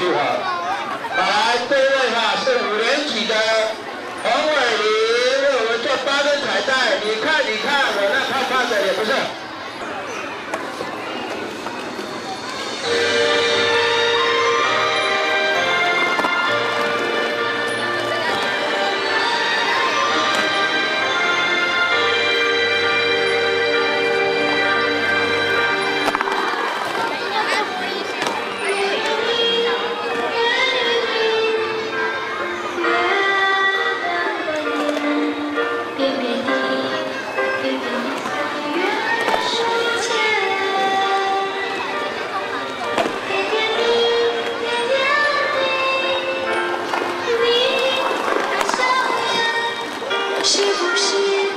去哈。来，各位哈是五年级的黄伟林，为我们做八根彩带。你看，你看，我那胖胖的也不是。是不是